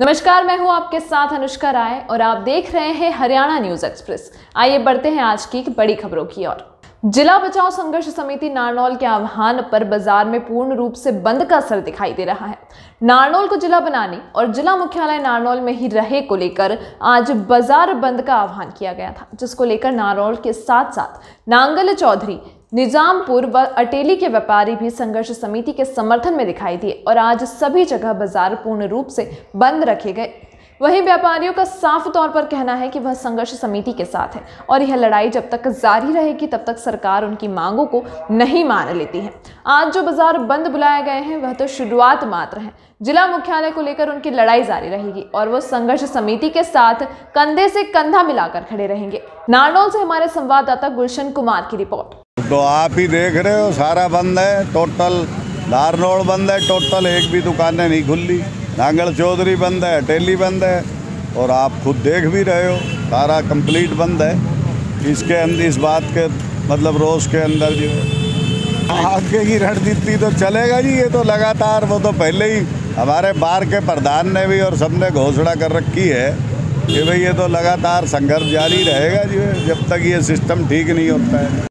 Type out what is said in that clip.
नमस्कार, मैं हूँ आपके साथ अनुष्का राय और आप देख रहे हैं हरियाणा न्यूज़ एक्सप्रेस। आइए बढ़ते हैं आज की बड़ी खबरों की ओर। जिला बचाओ संघर्ष समिति नारनौल के आह्वान पर बाज़ार में पूर्ण रूप से बंद का असर दिखाई दे रहा है। नारनौल को जिला बनाने और जिला मुख्यालय नारनौल में ही रहे को लेकर आज बाज़ार बंद का आह्वान किया गया था, जिसको लेकर नारनौल के साथ साथ नांगल चौधरी निजामपुर व अटेली के व्यापारी भी संघर्ष समिति के समर्थन में दिखाई दिए और आज सभी जगह बाज़ार पूर्ण रूप से बंद रखे गए। वहीं व्यापारियों का साफ़ तौर पर कहना है कि वह संघर्ष समिति के साथ है और यह लड़ाई जब तक जारी रहेगी, तब तक सरकार उनकी मांगों को नहीं मान लेती है। आज जो बाज़ार बंद बुलाए गए हैं, वह तो शुरुआत मात्र है। जिला मुख्यालय को लेकर उनकी लड़ाई जारी रहेगी और वो संघर्ष समिति के साथ कंधे से कंधा मिलाकर खड़े रहेंगे। नारनौल से हमारे संवाददाता गुलशन कुमार की रिपोर्ट। तो आप ही देख रहे हो, सारा बंद है टोटल धारनोड़ बंद है टोटल एक भी दुकानें नहीं खुली। नांगल चौधरी बंद है अटेली बंद है, और आप खुद देख भी रहे हो, सारा कंप्लीट बंद है। इसके अंदर, इस बात के मतलब रोज के अंदर जो आगे की रणनीति तो चलेगा जी, ये तो लगातार, वो तो पहले ही हमारे बार के प्रधान ने भी और सबने घोषणा कर रखी है कि भाई ये तो लगातार संघर्ष जारी रहेगा जी, जब तक ये सिस्टम ठीक नहीं होता है।